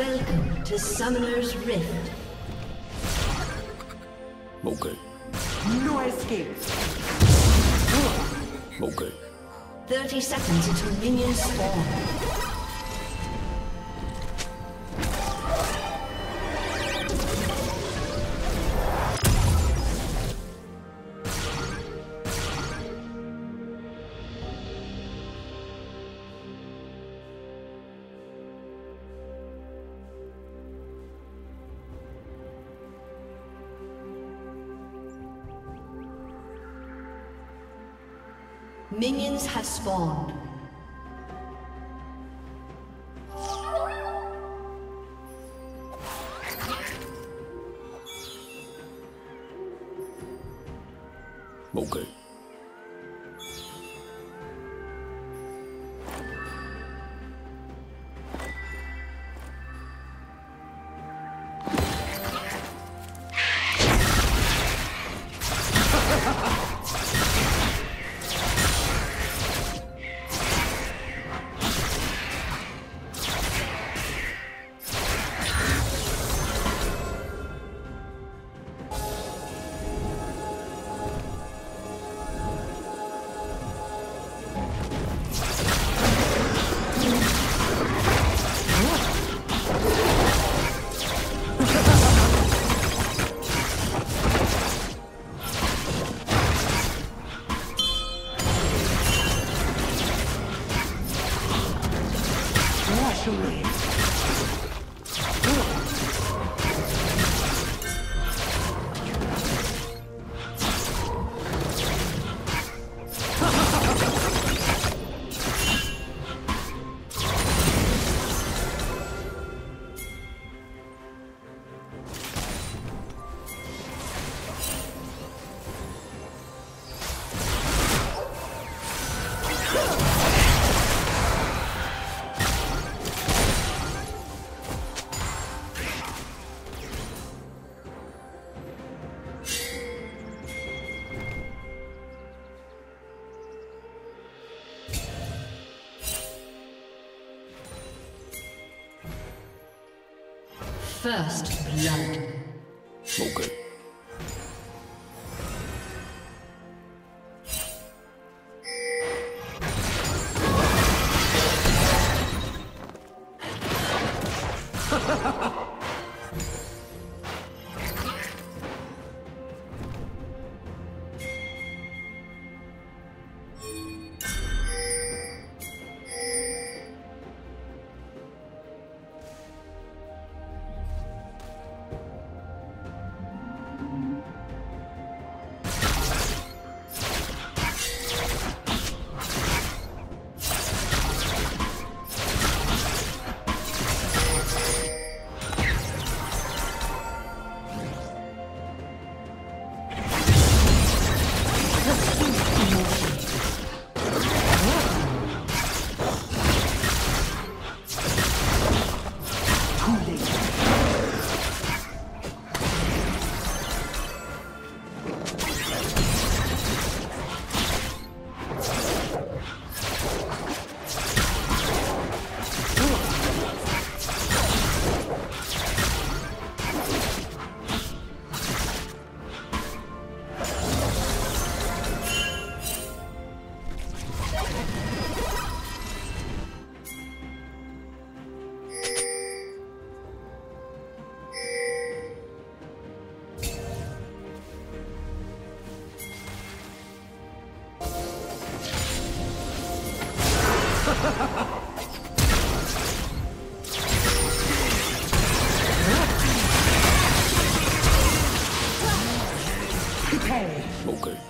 Welcome to Summoner's Rift. Okay. No escape. Okay. 30 seconds until minions spawn. Spawned. Okay. Wash First blood. Okay. Prepare.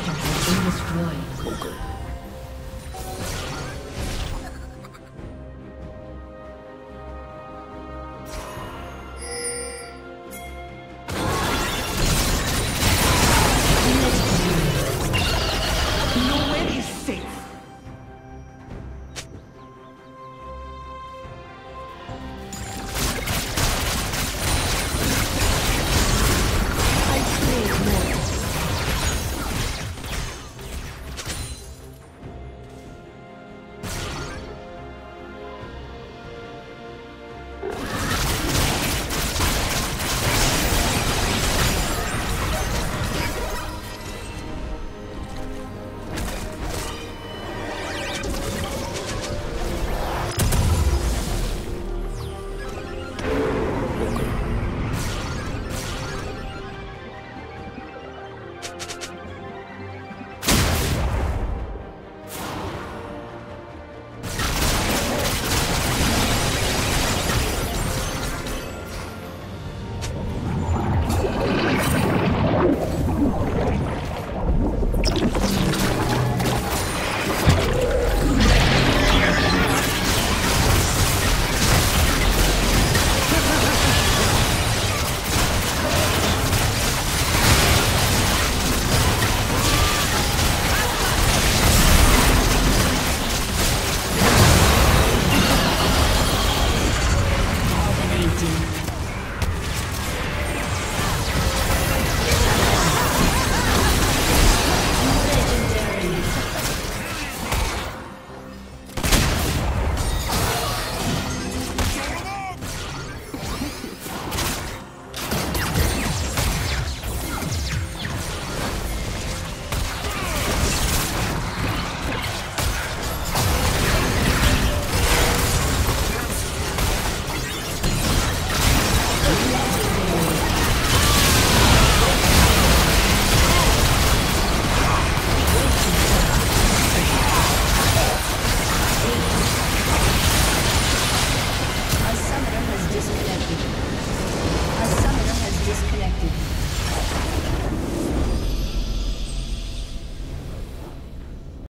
Inhibitor has been destroyed. Okay.